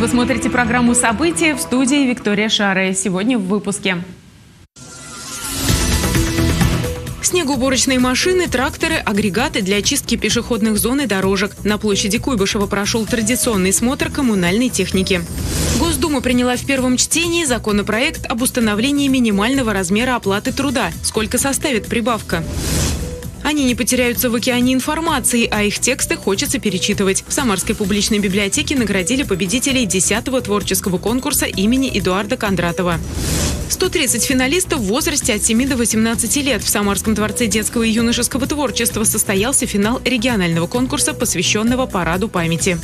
Вы смотрите программу «События» в студии Виктория Шаре. Сегодня в выпуске. Снегоуборочные машины, тракторы, агрегаты для очистки пешеходных зон и дорожек. На площади Куйбышева прошел традиционный смотр коммунальной техники. Госдума приняла в первом чтении законопроект об установлении минимального размера оплаты труда. Сколько составит прибавка? Они не потеряются в океане информации, а их тексты хочется перечитывать. В Самарской публичной библиотеке наградили победителей 10-го творческого конкурса имени Эдуарда Кондратова. 130 финалистов в возрасте от 7 до 18 лет. В Самарском дворце детского и юношеского творчества состоялся финал регионального конкурса, посвященного Параду памяти.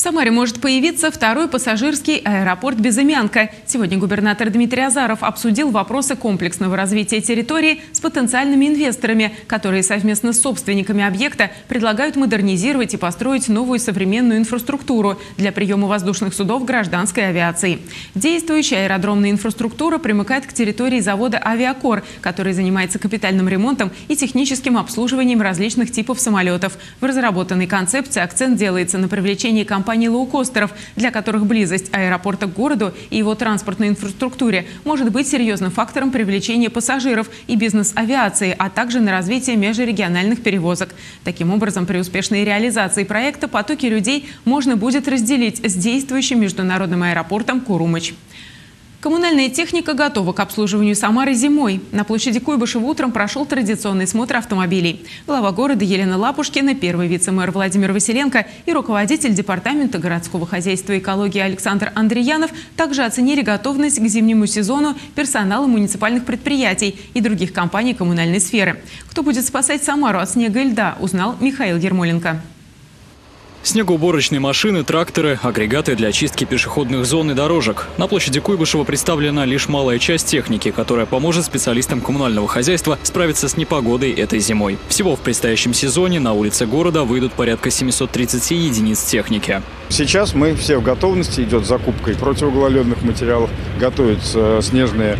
В Самаре может появиться второй пассажирский аэропорт «Безымянка». Сегодня губернатор Дмитрий Азаров обсудил вопросы комплексного развития территории с потенциальными инвесторами, которые совместно с собственниками объекта предлагают модернизировать и построить новую современную инфраструктуру для приема воздушных судов гражданской авиации. Действующая аэродромная инфраструктура примыкает к территории завода «Авиакор», который занимается капитальным ремонтом и техническим обслуживанием различных типов самолетов. В разработанной концепции акцент делается на привлечении компаний компаний лоукостеров, для которых близость аэропорта к городу и его транспортной инфраструктуре может быть серьезным фактором привлечения пассажиров и бизнес-авиации, а также на развитие межрегиональных перевозок. Таким образом, при успешной реализации проекта потоки людей можно будет разделить с действующим международным аэропортом Курумыч. Коммунальная техника готова к обслуживанию Самары зимой. На площади Куйбышева утром прошел традиционный смотр автомобилей. Глава города Елена Лапушкина, первый вице-мэр Владимир Василенко и руководитель Департамента городского хозяйства и экологии Александр Андреянов также оценили готовность к зимнему сезону персонала муниципальных предприятий и других компаний коммунальной сферы. Кто будет спасать Самару от снега и льда, узнал Михаил Ермоленко. Снегоуборочные машины, тракторы, агрегаты для очистки пешеходных зон и дорожек. На площади Куйбышева представлена лишь малая часть техники, которая поможет специалистам коммунального хозяйства справиться с непогодой этой зимой. Всего в предстоящем сезоне на улице города выйдут порядка 730 единиц техники. Сейчас мы все в готовности, идет закупка противогололедных материалов, готовятся снежные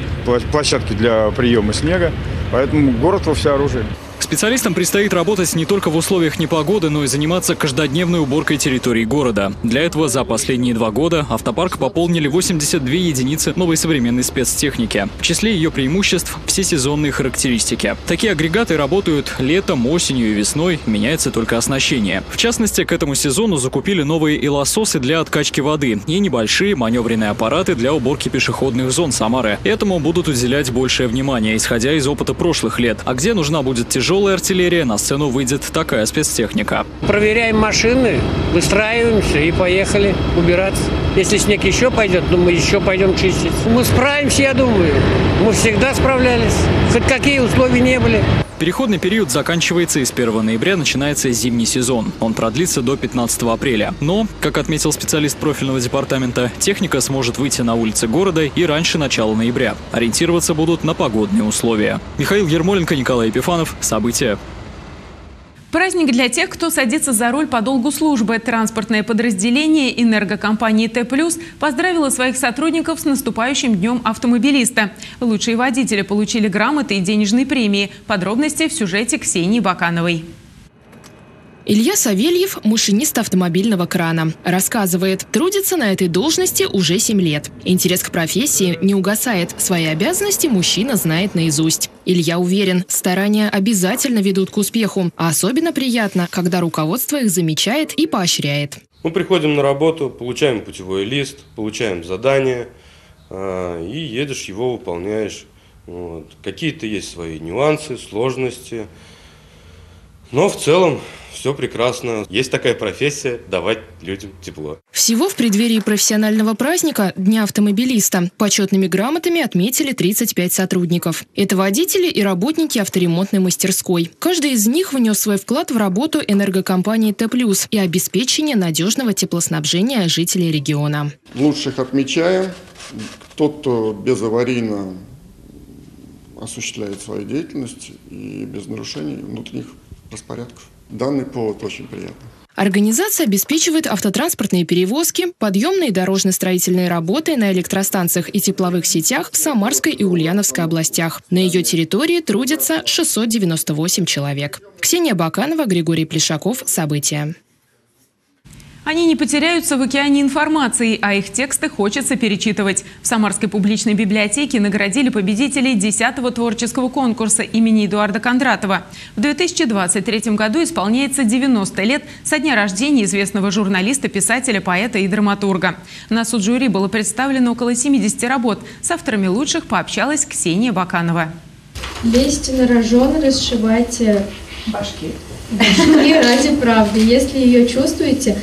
площадки для приема снега, поэтому город во всеоружии. Специалистам предстоит работать не только в условиях непогоды, но и заниматься каждодневной уборкой территории города. Для этого за последние два года автопарк пополнили 82 единицы новой современной спецтехники. В числе ее преимуществ – всесезонные характеристики. Такие агрегаты работают летом, осенью и весной, меняется только оснащение. В частности, к этому сезону закупили новые илососы для откачки воды и небольшие маневренные аппараты для уборки пешеходных зон Самары. Этому будут уделять большее внимание, исходя из опыта прошлых лет. А где нужна будет тяжелая тяжелая артиллерия, на сцену выйдет такая спецтехника. Проверяем машины, выстраиваемся и поехали убираться. Если снег еще пойдет, то мы еще пойдем чистить. Мы справимся, я думаю. Мы всегда справлялись, хоть какие условия не были. Переходный период заканчивается и с 1 ноября начинается зимний сезон. Он продлится до 15 апреля. Но, как отметил специалист профильного департамента, техника сможет выйти на улицы города и раньше начала ноября. Ориентироваться будут на погодные условия. Михаил Ермоленко, Николай Епифанов. События. Праздник для тех, кто садится за руль по долгу службы. Транспортное подразделение энергокомпании Т+, поздравило своих сотрудников с наступающим днем автомобилиста. Лучшие водители получили грамоты и денежные премии. Подробности в сюжете Ксении Бакановой. Илья Савельев – машинист автомобильного крана. Рассказывает, трудится на этой должности уже 7 лет. Интерес к профессии не угасает. Свои обязанности мужчина знает наизусть. Илья уверен, старания обязательно ведут к успеху. А особенно приятно, когда руководство их замечает и поощряет. Мы приходим на работу, получаем путевой лист, получаем задание э, и едешь его выполняешь. Вот. Какие-то есть свои нюансы, сложности. Но в целом все прекрасно. Есть такая профессия – давать людям тепло. Всего в преддверии профессионального праздника Дня автомобилиста почетными грамотами отметили 35 сотрудников. Это водители и работники авторемонтной мастерской. Каждый из них внес свой вклад в работу энергокомпании Т+, и обеспечение надежного теплоснабжения жителей региона. Лучших отмечаем. Тот, кто безаварийно осуществляет свою деятельность и без нарушений внутренних распорядков. Данный повод очень приятный. Организация обеспечивает автотранспортные перевозки, подъемные дорожно-строительные работы на электростанциях и тепловых сетях в Самарской и Ульяновской областях. На ее территории трудятся 698 человек. Ксения Баканова, Григорий Плешаков. События. Они не потеряются в океане информации, а их тексты хочется перечитывать. В Самарской публичной библиотеке наградили победителей 10-го творческого конкурса имени Эдуарда Кондратова. В 2023 году исполняется 90 лет со дня рождения известного журналиста, писателя, поэта и драматурга. На суд жюри было представлено около 70 работ. С авторами лучших пообщалась Ксения Баканова. Лезьте на рожон, расшивайте башки. Башки ради правды. Если ее чувствуете,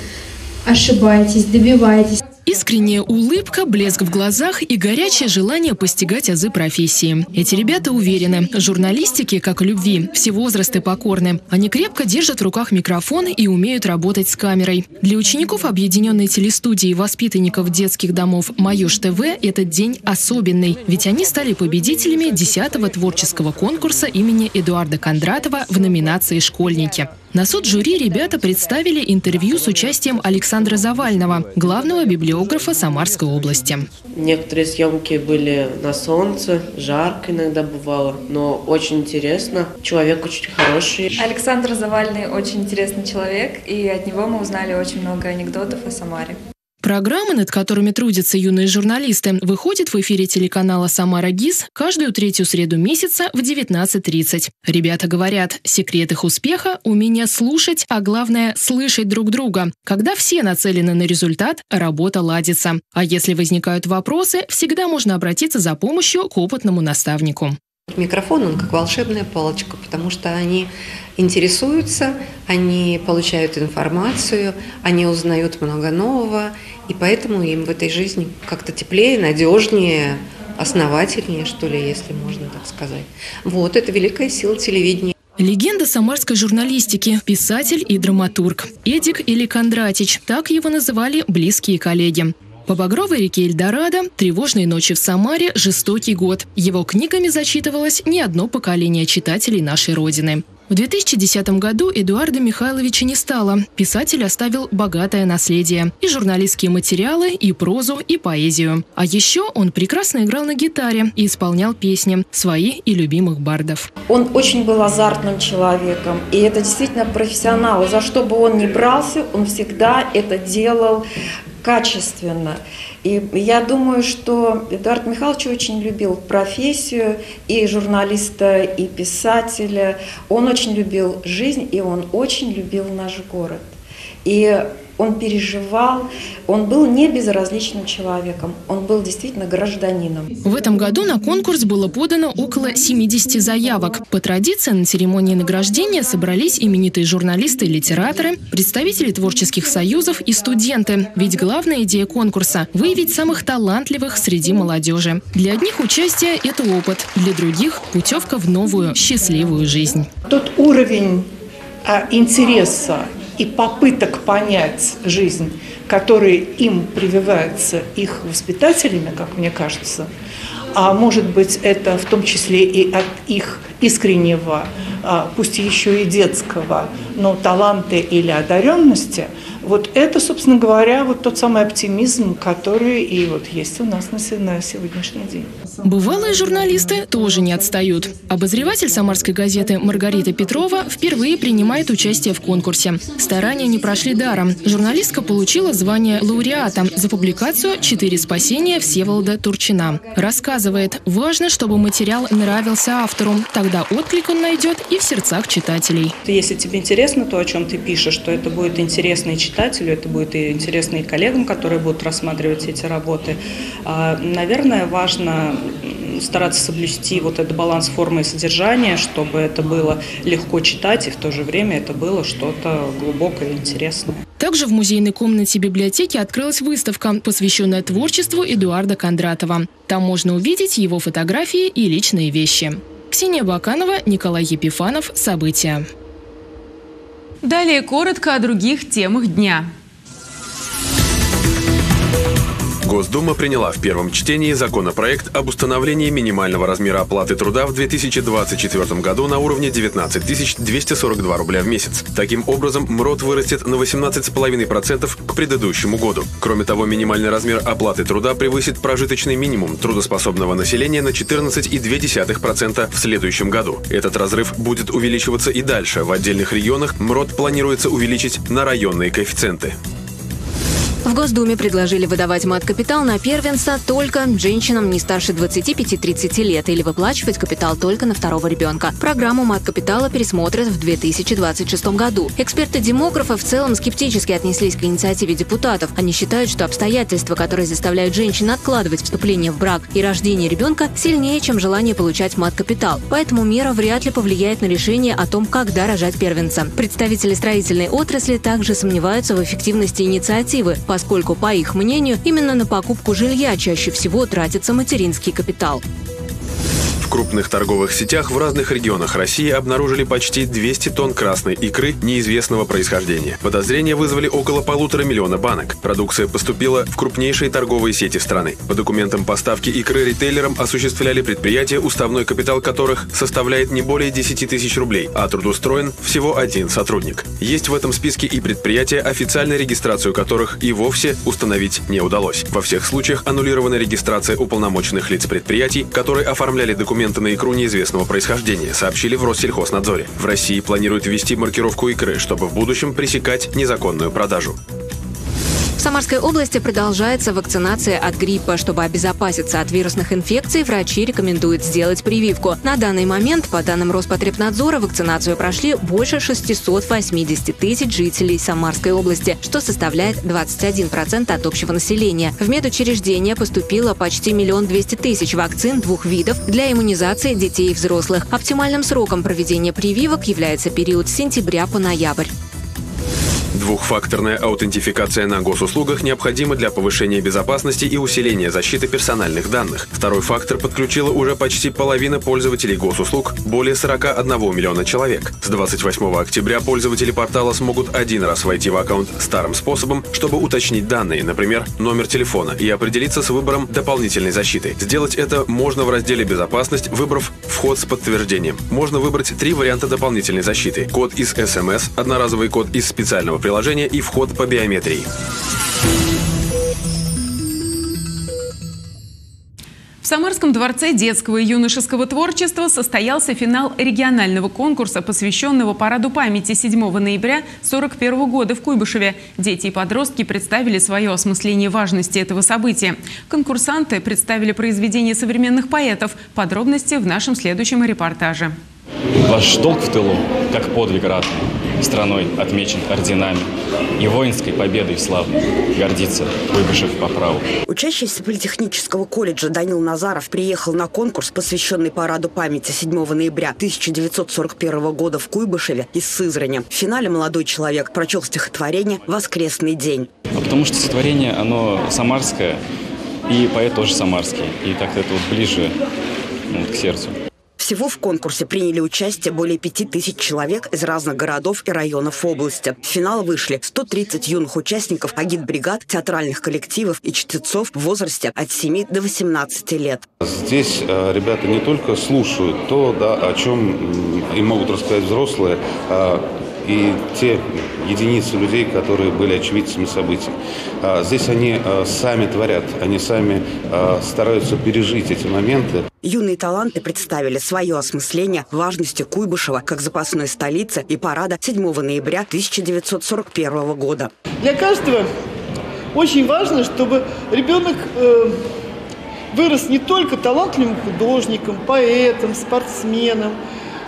ошибаетесь, добиваетесь. Искренняя улыбка, блеск в глазах и горячее желание постигать азы профессии. Эти ребята уверены, журналистики, как любви, все возрасты покорны. Они крепко держат в руках микрофон и умеют работать с камерой. Для учеников объединенной телестудии воспитанников детских домов «Майош ТВ» этот день особенный, ведь они стали победителями 10-го творческого конкурса имени Эдуарда Кондратова в номинации «Школьники». На суд жюри ребята представили интервью с участием Александра Завального, главного библиографа Самарской области. Некоторые съемки были на солнце, жарко иногда бывало, но очень интересно. Человек очень хороший. Александр Завальный очень интересный человек, и от него мы узнали очень много анекдотов о Самаре. Программы, над которыми трудятся юные журналисты, выходят в эфире телеканала «Самара ГИС» каждую третью среду месяца в 19.30. Ребята говорят, секрет их успеха – умение слушать, а главное – слышать друг друга. Когда все нацелены на результат, работа ладится. А если возникают вопросы, всегда можно обратиться за помощью к опытному наставнику. Микрофон, он как волшебная палочка, потому что они интересуются, они получают информацию, они узнают много нового, и поэтому им в этой жизни как-то теплее, надежнее, основательнее, что ли, если можно так сказать. Вот, это великая сила телевидения. Легенда самарской журналистики, писатель и драматург. Эдик или Кондратич, так его называли близкие коллеги. По Багровой реке Эльдорадо, «Тревожные ночи в Самаре», «Жестокий год». Его книгами зачитывалось не одно поколение читателей нашей Родины. В 2010 году Эдуарда Михайловича не стало. Писатель оставил богатое наследие. И журналистские материалы, и прозу, и поэзию. А еще он прекрасно играл на гитаре и исполнял песни свои и любимых бардов. Он очень был азартным человеком. И это действительно профессионал. За что бы он ни брался, он всегда это делал качественно. И я думаю, что Эдуард Михайлович очень любил профессию и журналиста, и писателя. Он очень любил жизнь, и он очень любил наш город. И он переживал, он был не безразличным человеком, он был действительно гражданином. В этом году на конкурс было подано около 70 заявок. По традиции на церемонии награждения собрались именитые журналисты и литераторы, представители творческих союзов и студенты. Ведь главная идея конкурса – выявить самых талантливых среди молодежи. Для одних участие – это опыт, для других – путевка в новую, счастливую жизнь. Тот уровень интереса и попыток понять жизнь, которые им прививаются их воспитателями, как мне кажется, а может быть это в том числе и от их искреннего, а, пусть еще и детского, но таланта или одаренности – вот это, собственно говоря, вот тот самый оптимизм, который и вот есть у нас на сегодняшний день. Бывалые журналисты тоже не отстают. Обозреватель самарской газеты Маргарита Петрова впервые принимает участие в конкурсе. Старания не прошли даром. Журналистка получила звание лауреата за публикацию «Четыре спасения» Всеволода Турчина. Рассказывает, важно, чтобы материал нравился автору. Тогда отклик он найдет и в сердцах читателей. Если тебе интересно то, о чем ты пишешь, что это будет интересно и читать читателю, это будет и интересно и коллегам, которые будут рассматривать эти работы. А, наверное, важно стараться соблюсти вот этот баланс формы и содержания, чтобы это было легко читать, и в то же время это было что-то глубокое и интересное. Также в музейной комнате библиотеки открылась выставка, посвященная творчеству Эдуарда Кондратова. Там можно увидеть его фотографии и личные вещи. Ксения Баканова, Николай Епифанов. События. Далее коротко о других темах дня. Госдума приняла в первом чтении законопроект об установлении минимального размера оплаты труда в 2024 году на уровне 19 242 рубля в месяц. Таким образом, МРОТ вырастет на 18,5% к предыдущему году. Кроме того, минимальный размер оплаты труда превысит прожиточный минимум трудоспособного населения на 14,2% в следующем году. Этот разрыв будет увеличиваться и дальше. В отдельных регионах МРОТ планируется увеличить на районные коэффициенты. Госдуме предложили выдавать мат-капитал на первенца только женщинам не старше 25-30 лет или выплачивать капитал только на второго ребенка. Программу мат-капитала пересмотрят в 2026 году. Эксперты-демографы в целом скептически отнеслись к инициативе депутатов. Они считают, что обстоятельства, которые заставляют женщин откладывать вступление в брак и рождение ребенка, сильнее, чем желание получать мат-капитал. Поэтому мера вряд ли повлияет на решение о том, когда рожать первенца. Представители строительной отрасли также сомневаются в эффективности инициативы, поскольку, по их мнению, именно на покупку жилья чаще всего тратится материнский капитал. В крупных торговых сетях в разных регионах России обнаружили почти 200 тонн красной икры неизвестного происхождения. Подозрения вызвали около полутора миллиона банок. Продукция поступила в крупнейшие торговые сети страны. По документам поставки икры ритейлерам осуществляли предприятия, уставной капитал которых составляет не более 10 тысяч рублей, а трудоустроен всего один сотрудник. Есть в этом списке и предприятия, официальной регистрацию которых и вовсе установить не удалось. Во всех случаях аннулирована регистрация уполномоченных лиц предприятий, которые оформляли документы документы на икру неизвестного происхождения, сообщили в Россельхознадзоре. В России планируют ввести маркировку икры, чтобы в будущем пресекать незаконную продажу. В Самарской области продолжается вакцинация от гриппа. Чтобы обезопаситься от вирусных инфекций, врачи рекомендуют сделать прививку. На данный момент, по данным Роспотребнадзора, вакцинацию прошли больше 680 тысяч жителей Самарской области, что составляет 21% от общего населения. В медучреждение поступило почти миллион двести тысяч вакцин двух видов для иммунизации детей и взрослых. Оптимальным сроком проведения прививок является период с сентября по ноябрь. Двухфакторная аутентификация на госуслугах необходима для повышения безопасности и усиления защиты персональных данных. Второй фактор подключила уже почти половина пользователей госуслуг, более 41 миллиона человек. С 28 октября пользователи портала смогут один раз войти в аккаунт старым способом, чтобы уточнить данные, например, номер телефона, и определиться с выбором дополнительной защиты. Сделать это можно в разделе «Безопасность», выбрав «Вход с подтверждением». Можно выбрать три варианта дополнительной защиты. Код из СМС, одноразовый код из специального приложения и вход по биометрии. В Самарском дворце детского и юношеского творчества состоялся финал регионального конкурса, посвященного параду памяти 7 ноября 1941 года в Куйбышеве. Дети и подростки представили свое осмысление важности этого события. Конкурсанты представили произведения современных поэтов. Подробности в нашем следующем репортаже. Ваш долг в тылу, как подвиг ратный, страной отмечен орденами. И воинской победой славной гордится Куйбышев по праву. Учащийся политехнического колледжа Данил Назаров приехал на конкурс, посвященный параду памяти 7 ноября 1941 года в Куйбышеве из Сызрани. В финале молодой человек прочел стихотворение «Воскресный день». Ну, потому что стихотворение, оно самарское, и поэт тоже самарский. И как-то это вот ближе ну, к сердцу. Всего в конкурсе приняли участие более пяти тысяч человек из разных городов и районов области. В финал вышли 130 юных участников агитбригад, театральных коллективов и чтецов в возрасте от 7 до 18 лет. Здесь э, ребята не только слушают то, да, о чем им могут рассказать взрослые, а и те единицы людей, которые были очевидцами событий. А здесь они а, сами творят, они сами а, стараются пережить эти моменты. Юные таланты представили свое осмысление важности Куйбышева как запасной столицы и парада 7 ноября 1941 года. Для каждого очень важно, чтобы ребенок э, вырос не только талантливым художником, поэтом, спортсменом.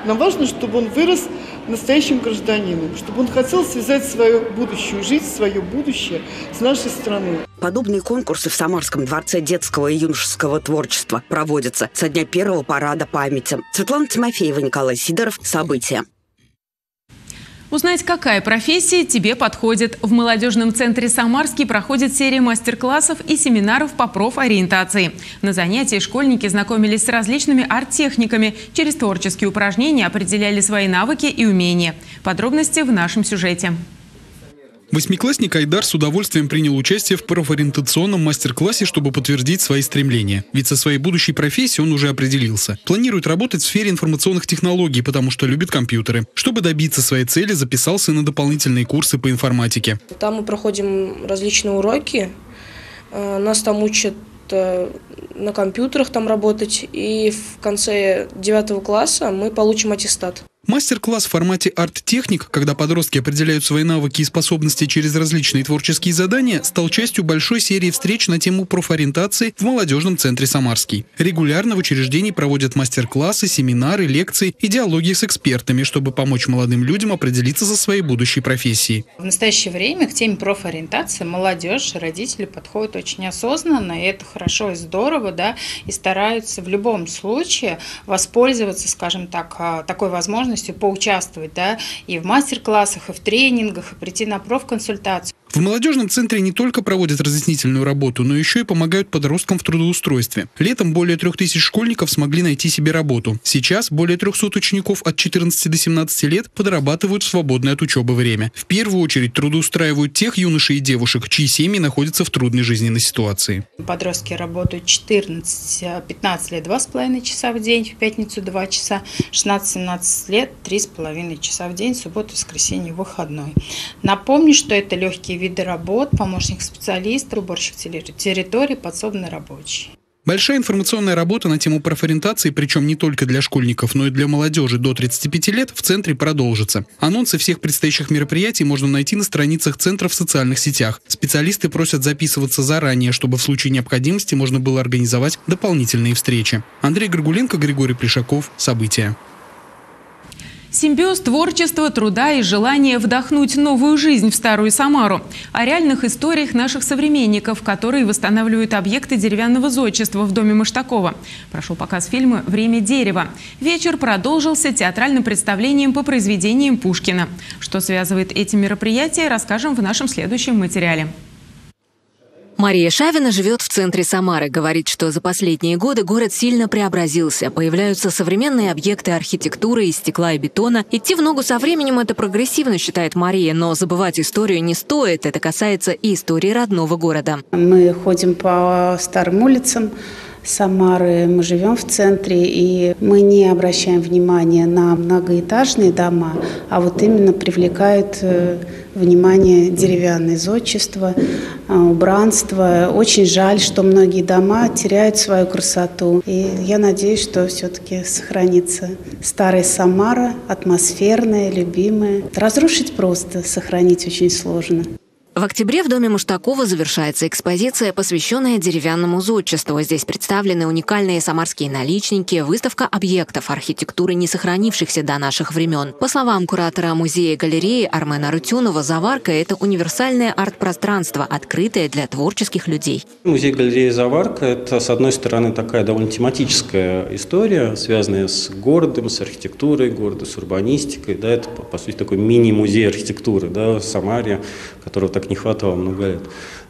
Нам важно, чтобы он вырос настоящим гражданином, чтобы он хотел связать свою будущую жизнь, свое будущее с нашей страной. Подобные конкурсы в Самарском дворце детского и юношеского творчества проводятся со дня первого парада памяти. Светлана Тимофеева, Николай Сидоров. События. Узнать, какая профессия тебе подходит. В молодежном центре «Самарский» проходит серия мастер-классов и семинаров по профориентации. На занятии школьники знакомились с различными арт-техниками. Через творческие упражнения определяли свои навыки и умения. Подробности в нашем сюжете. Восьмиклассник Айдар с удовольствием принял участие в профориентационном мастер-классе, чтобы подтвердить свои стремления. Ведь со своей будущей профессией он уже определился. Планирует работать в сфере информационных технологий, потому что любит компьютеры. Чтобы добиться своей цели, записался на дополнительные курсы по информатике. Там мы проходим различные уроки. Э, нас там учат э, на компьютерах там работать. И в конце девятого класса мы получим аттестат. Мастер-класс в формате арт-техник, когда подростки определяют свои навыки и способности через различные творческие задания, стал частью большой серии встреч на тему профориентации в молодежном центре «Самарский». Регулярно в учреждении проводят мастер-классы, семинары, лекции и диалоги с экспертами, чтобы помочь молодым людям определиться за своей будущей профессией. В настоящее время к теме профориентации молодежь, родители подходят очень осознанно, и это хорошо и здорово, да, и стараются в любом случае воспользоваться, скажем так, а, такой возможностью поучаствовать, да, и в мастер-классах, и в тренингах, и прийти на профконсультацию. В молодежном центре не только проводят разъяснительную работу, но еще и помогают подросткам в трудоустройстве. Летом более трех тысяч школьников смогли найти себе работу. Сейчас более 300 учеников от 14 до 17 лет подрабатывают в свободное от учебы время. В первую очередь трудоустраивают тех юношей и девушек, чьи семьи находятся в трудной жизненной ситуации. Подростки работают 14-15 лет 2,5 часа в день, в пятницу 2 часа, 16-17 лет 3,5 часа в день, субботу, воскресенье, выходной. Напомню, что это легкие виды работ, помощник специалиста, уборщик территории, подсобный рабочий. Большая информационная работа на тему профориентации, причем не только для школьников, но и для молодежи до 35 лет, в центре продолжится. Анонсы всех предстоящих мероприятий можно найти на страницах центра в социальных сетях. Специалисты просят записываться заранее, чтобы в случае необходимости можно было организовать дополнительные встречи. Андрей Горгуленко, Григорий Плешаков. События. Симбиоз творчества, труда и желания вдохнуть новую жизнь в Старую Самару. О реальных историях наших современников, которые восстанавливают объекты деревянного зодчества в доме Маштакова. Прошел показ фильма «Время дерева». Вечер продолжился театральным представлением по произведениям Пушкина. Что связывает эти мероприятия, расскажем в нашем следующем материале. Мария Шавина живет в центре Самары. Говорит, что за последние годы город сильно преобразился. Появляются современные объекты архитектуры из стекла и бетона. Идти в ногу со временем – это прогрессивно, считает Мария. Но забывать историю не стоит. Это касается и истории родного города. Мы ходим по старым улицам, Самары. Мы живем в центре, и мы не обращаем внимания на многоэтажные дома, а вот именно привлекают э, внимание деревянное зодчество, э, убранство. Очень жаль, что многие дома теряют свою красоту. И я надеюсь, что все-таки сохранится старая Самара, атмосферная, любимая. Разрушить просто, сохранить очень сложно. В октябре в доме Муштакова завершается экспозиция, посвященная деревянному зодчеству. Здесь представлены уникальные самарские наличники, выставка объектов архитектуры, не сохранившихся до наших времен. По словам куратора музея галереи Армена Рутюнова, «Заварка» — это универсальное арт-пространство, открытое для творческих людей. Музей галереи «Заварка» — это, с одной стороны, такая довольно тематическая история, связанная с городом, с архитектурой города, с урбанистикой. Да, это, по сути, такой мини-музей архитектуры да, в Самаре, которого так не хватало много лет.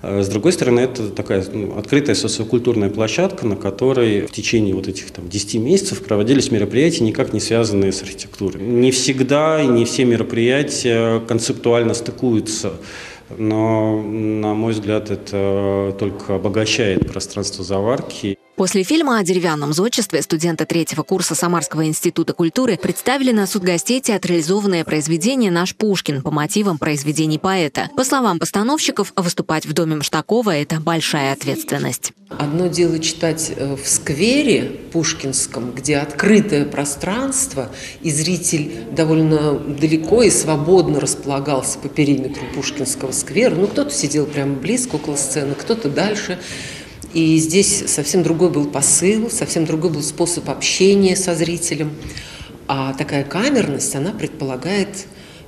А с другой стороны, это такая ну, открытая социокультурная площадка, на которой в течение вот этих там, 10 месяцев проводились мероприятия, никак не связанные с архитектурой. Не всегда и не все мероприятия концептуально стыкуются но, на мой взгляд, это только обогащает пространство заварки. После фильма о деревянном зодчестве студенты третьего курса Самарского института культуры представили на суд гостей театрализованное произведение «Наш Пушкин» по мотивам произведений поэта. По словам постановщиков, выступать в доме Мштакова – это большая ответственность. Одно дело читать э, в сквере Пушкинском, где открытое пространство, и зритель довольно далеко и свободно располагался по периметру Пушкинского сквера. Ну, кто-то сидел прямо близко около сцены, кто-то дальше – и здесь совсем другой был посыл, совсем другой был способ общения со зрителем. А такая камерность, она предполагает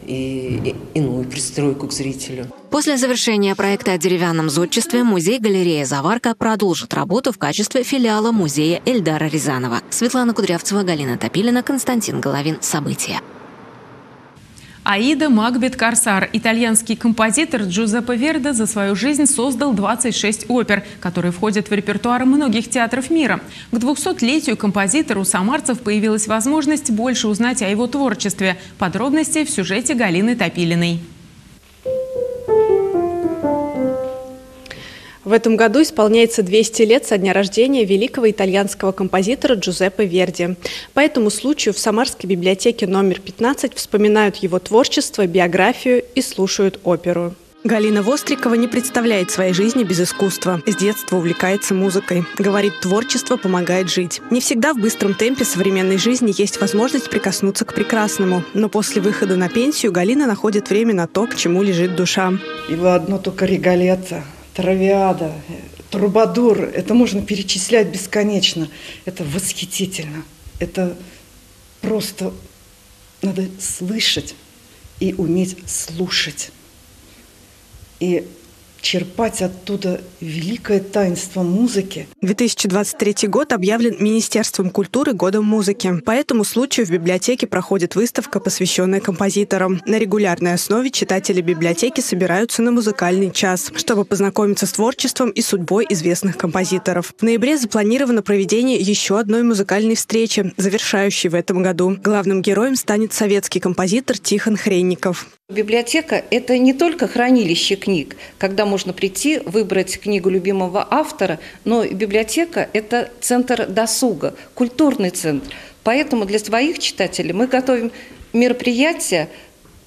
и иную пристройку к зрителю. После завершения проекта о деревянном зодчестве музей-галерея «Заварка» продолжит работу в качестве филиала музея Эльдара Рязанова. Светлана Кудрявцева, Галина Топилина, Константин Головин. События. Аида Макбет Корсар, итальянский композитор Джузеппе Верде за свою жизнь создал 26 опер, которые входят в репертуар многих театров мира. К 200-летию композитора у самарцев появилась возможность больше узнать о его творчестве. Подробности в сюжете Галины Топилиной. В этом году исполняется 200 лет со дня рождения великого итальянского композитора Джузеппе Верди. По этому случаю в Самарской библиотеке номер 15 вспоминают его творчество, биографию и слушают оперу. Галина Вострикова не представляет своей жизни без искусства. С детства увлекается музыкой. Говорит, творчество помогает жить. Не всегда в быстром темпе современной жизни есть возможность прикоснуться к прекрасному. Но после выхода на пенсию Галина находит время на то, к чему лежит душа. И одно только регалета, травиада, трубадур. Это можно перечислять бесконечно. Это восхитительно. Это просто надо слышать и уметь слушать и черпать оттуда великое таинство музыки. 2023 год объявлен Министерством культуры годом музыки. По этому случаю в библиотеке проходит выставка, посвященная композиторам. На регулярной основе читатели библиотеки собираются на музыкальный час, чтобы познакомиться с творчеством и судьбой известных композиторов. В ноябре запланировано проведение еще одной музыкальной встречи, завершающей в этом году. Главным героем станет советский композитор Тихон Хренников. Библиотека – это не только хранилище книг, когда можно прийти, выбрать книгу любимого автора, но библиотека – это центр досуга, культурный центр. Поэтому для своих читателей мы готовим мероприятия,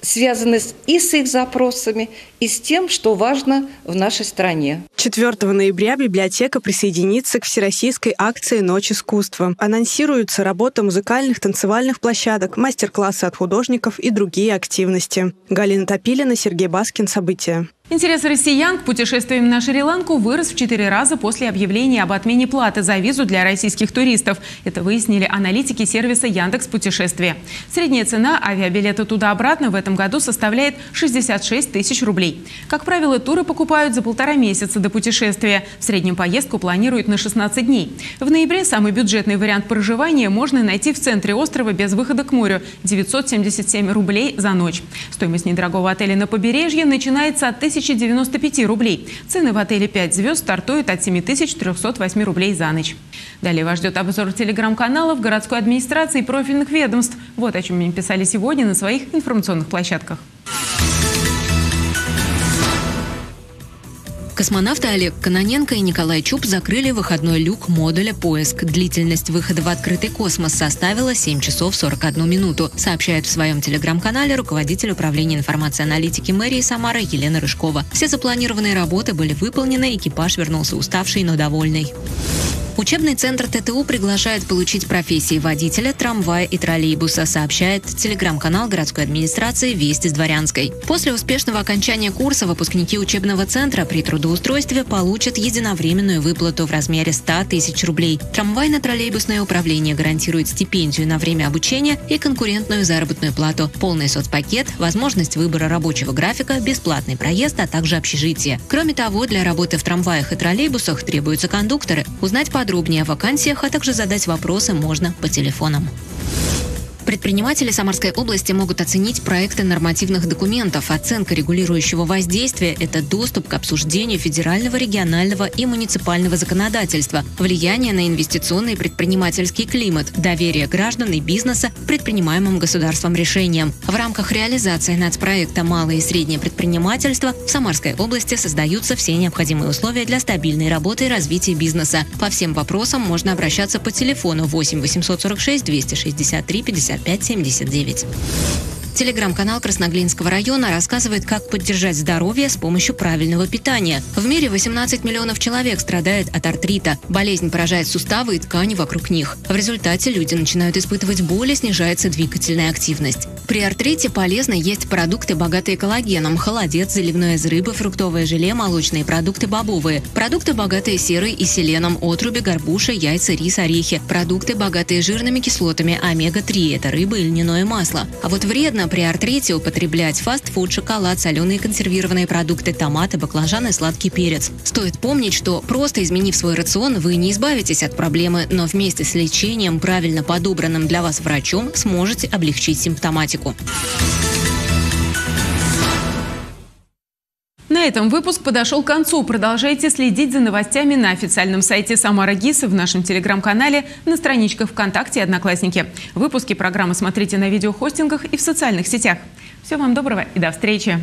связаны и с их запросами, и с тем, что важно в нашей стране. 4 ноября библиотека присоединится к всероссийской акции «Ночь искусства». Анонсируется работа музыкальных танцевальных площадок, мастер-классы от художников и другие активности. Галина Топилина, Сергей Баскин. События. Интерес россиян к путешествиям на Шри-Ланку вырос в четыре раза после объявления об отмене платы за визу для российских туристов. Это выяснили аналитики сервиса Яндекс Путешествия. Средняя цена авиабилета туда-обратно в этом году составляет 66 тысяч рублей. Как правило, туры покупают за полтора месяца до путешествия. В среднем поездку планируют на 16 дней. В ноябре самый бюджетный вариант проживания можно найти в центре острова без выхода к морю – 977 рублей за ночь. Стоимость недорогого отеля на побережье начинается от 1000 1095 рублей. Цены в отеле 5 звезд стартуют от 7308 рублей за ночь. Далее вас ждет обзор телеграм-каналов, городской администрации и профильных ведомств. Вот о чем мне писали сегодня на своих информационных площадках. Космонавты Олег Кононенко и Николай Чуб закрыли выходной люк модуля «Поиск». Длительность выхода в открытый космос составила 7 часов 41 минуту, сообщает в своем телеграм-канале руководитель управления информации аналитики мэрии Самары Елена Рыжкова. Все запланированные работы были выполнены, экипаж вернулся уставший, но довольный. Учебный центр ТТУ приглашает получить профессии водителя, трамвая и троллейбуса, сообщает телеграм-канал городской администрации «Вести с Дворянской». После успешного окончания курса выпускники учебного центра при трудоустройстве получат единовременную выплату в размере 100 тысяч рублей. Трамвайно-троллейбусное управление гарантирует стипендию на время обучения и конкурентную заработную плату, полный соцпакет, возможность выбора рабочего графика, бесплатный проезд, а также общежитие. Кроме того, для работы в трамваях и троллейбусах требуются кондукторы. Узнать по Подробнее о вакансиях, а также задать вопросы можно по телефонам. Предприниматели Самарской области могут оценить проекты нормативных документов. Оценка регулирующего воздействия – это доступ к обсуждению федерального, регионального и муниципального законодательства, влияние на инвестиционный и предпринимательский климат, доверие граждан и бизнеса предпринимаемым государством решениям. В рамках реализации нацпроекта «Малое и среднее предпринимательство» в Самарской области создаются все необходимые условия для стабильной работы и развития бизнеса. По всем вопросам можно обращаться по телефону 8 846 263 50 5579. Телеграм-канал Красноглинского района рассказывает, как поддержать здоровье с помощью правильного питания. В мире 18 миллионов человек страдает от артрита. Болезнь поражает суставы и ткани вокруг них. В результате люди начинают испытывать боль снижается двигательная активность. При артрите полезно есть продукты, богатые коллагеном, холодец, заливное из рыбы, фруктовое желе, молочные продукты бобовые, продукты, богатые серой и селеном, отруби, горбуша, яйца, рис, орехи, продукты, богатые жирными кислотами, омега-3 – это рыба и льняное масло. А вот вредно при артрите употреблять фастфуд, шоколад, соленые консервированные продукты, томаты, баклажаны, сладкий перец. Стоит помнить, что просто изменив свой рацион, вы не избавитесь от проблемы, но вместе с лечением, правильно подобранным для вас врачом, сможете облегчить симптоматику. На этом выпуск подошел к концу. Продолжайте следить за новостями на официальном сайте Самара ГИС, в нашем телеграм-канале, на страничках ВКонтакте и Одноклассники. Выпуски программы смотрите на видеохостингах и в социальных сетях. Всего вам доброго и до встречи!